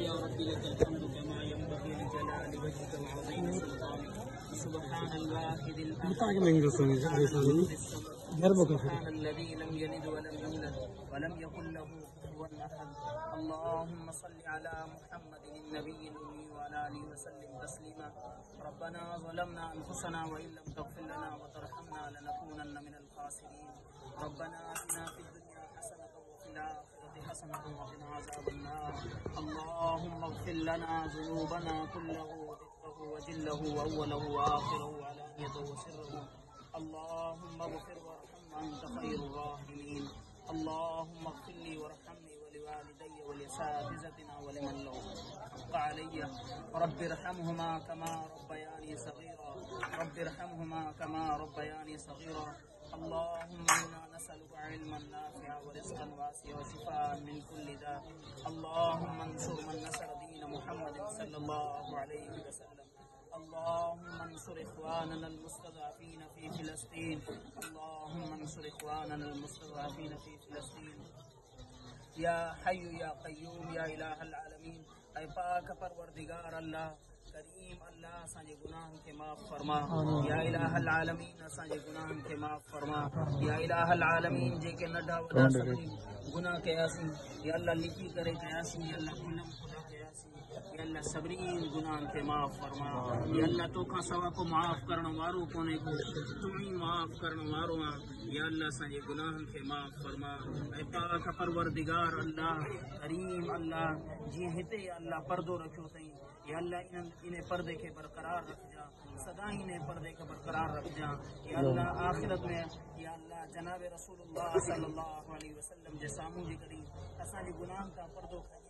يا رب لك الحمد كما ينبغي لجلال وجهك سلطانك سبحان الواحد کو سبحان الذي لم يلد ولم يولد ولم يكن له كفوا احد اللهم صل على محمد النبي الامي وعلى اله وسلم تسليما ربنا ظلمنا انفسنا وان لم تغفر لنا وترحمنا لنكونن من الخاسرين ربنا اللهم اغفر لنا ذنوبنا كله دقه وجله وأوله وآخره وعلانيته وسره. اللهم اغفر وارحم وأنت خير الراحمين. اللهم اغفر لي وارحمني ولوالدي ولاساتذتنا ولمن له حق علي. رب ارحمهما كما ربياني صغيرا. رب ارحمهما كما ربياني صغيرا. اللهم انا نسالك علما نافعا ورزقا واسعا وشفاء من كل داء. اللهم انصر من نصر دين محمد صلى الله عليه وسلم. اللهم انصر اخواننا المستضعفين في فلسطين. اللهم انصر اخواننا المستضعفين في فلسطين. یا حی یا قیوم یا الہ العالمین اے پاک پروردگار اللہ کریم اللہ اساں گناہن کے معاف فرما۔ یا الہ العالمین اساں گناہن کے معاف فرما۔ یا الہ العالمین جے کے نڈا وڈا سبھی گناہ کیاسی یا اللہ لکھی کرے کیاسی یا اللہ علم خدا کیاسی یا اللہ صبرین گناہن کے معاف فرما۔ یا اللہ تو کا سوا کو معاف کرن وارو کونے کو تم ہی معاف کرن وارو ہاں یا اللہ سان یہ گناہن کے معاف فرما۔ اے پاک پروردگار اللہ کریم اللہ جی ہتے اللہ پردو رکھو تئیں۔ یا اللہ انہن انہیں پردے کے برقرار رکھ جا۔ سدا انہیں پردے کے برقرار رکھ جا۔ یا اللہ آخرت میں، یا اللہ جناب رسول اللہ صلی اللہ علیہ وسلم جے ساموں جی کری اساں جی گناہ کا پردو کھجو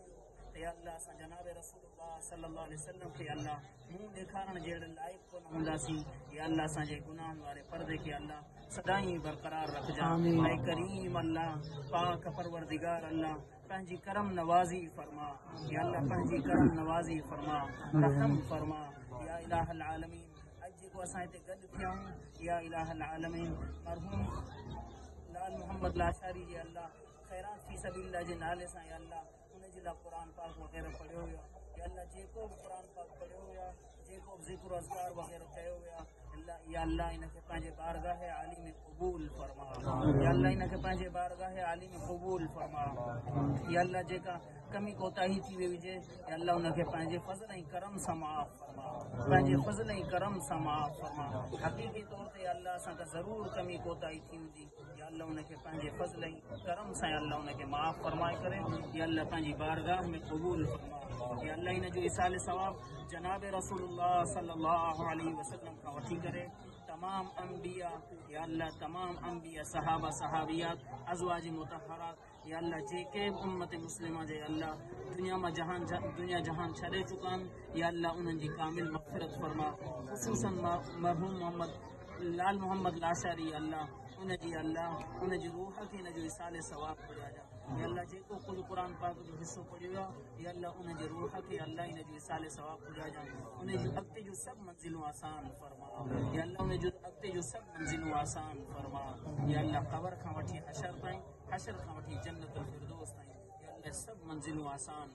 هي الله اسان جناب رسول صلاح وسلم کي الله منهن ڏيکارڻ جهڙي لائق ڪونه هونداسين. هي الله اسان جي گناهن واري پردي کي الله سدائين برقرار رکجانءِ ۽ ڪريم الله پاڪ پروردگار الله پنهنجي ڪرم نوازي فرما. يا الله پنهنجي ڪرم نوازي فرما رحم فرما. يا الاهه العالمین اڄ جيڪو اسان هتي گڏ ٿيا آهيون يا الاهه العالمین مرحوم لال محمد لاشاري جي الله خيرات في سڀي جي نالي سان الله نافلہ قرآن پاک وغیرہ پڑھے ہو یا اللہ جے کو قرآن پاک پڑھے ہو یا جے کو ذکر اذکار وغیرہ کہے ہو یا اللہ ان بارگاہ عالی قبول بارگاہ قبول یا اللہ جے کمی کوتاہی تھی وی وجے یا اللہ ان کے پانچ فضل ہی کرم سا فرما۔ پانچ فضل ہی کرم سا فرما۔ حقیقی طور تے اللہ اساں کا ضرور کمی کوتاہی تھی ہوندی یا اللہ ان کے پانچ فضل ہی کرم سا اللہ ان کے معاف فرمائے کرے یا اللہ پانچ بارگاہ میں قبول فرما۔ یا اللہ ان جو اسال ثواب جناب رسول اللہ صلی اللہ علیہ وسلم کا وٹی کرے تمام انبیاء، یا اللہ تمام انبیاء، صحابہ، صحابیات، ازواج متحرات یا اللہ جے کے امت مسلمہ، جے اللہ دنیا میں جہان دنیا جہان چھڑے چکان، یا اللہ انہیں جی کامل مغفرت فرما۔ خصوصاً مرحوم محمد لال محمد لاشاری اللہ ان کی جی اللہ ان جی روح کے انجو جی وسالے ثواب پجائجیں یا اللہ جو قرآن پاک حصہ پڑھ رہے ہو یہ اللہ ان کے روح کے اللہ انجو وسالے ثواب پجائجن ان اکت جو سب منزلوں آسان فرو یہ اللہ انت سب منزلوں آسان فرو یا اللہ، قبر کا ویٹ اشر تعین اشر کا وی جنگ اور گردوست ال اللہ، سب منزلوں آسان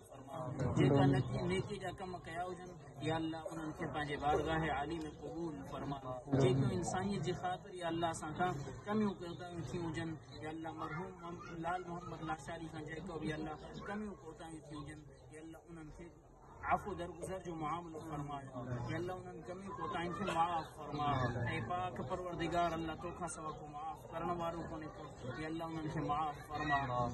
جے غلطی نیکی جا کم قیاوجن یا اللہ انہن کے پانجے بارگاہ عالی میں قبول فرما۔ جی، جے کیوں انسانی جی خاطر یا اللہ سانکا کمیوں کوتا ہوں تھی جن؟ یا اللہ مرحوم لال محمد لاشاری کا جے کو بھی اللہ کمیوں کوتا ہوں تھی جن؟ یا اللہ انہن کے عفو درگزر جو معاملو فرما کہ اللہ انہوں کمی کو تائن سے معاف فرما۔ اے پاک پروردگار، اللہ تو کھا سوا کو معاف کرنا وارو کو نہیں کہ اللہ انہوں سے معاف فرما۔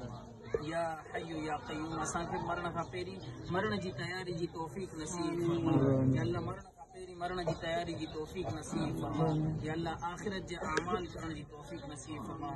یا حیو یا قیوم اسان کے مرن کا پیری، مرن جی تیاری جی توفیق نصیب فرما۔ کہ اللہ مرن کا پیری، مرن جی تیاری جی توفیق نصیب فرما۔ کہ اللہ آخرت جی اعمال کرن جی توفیق نصیب فرما۔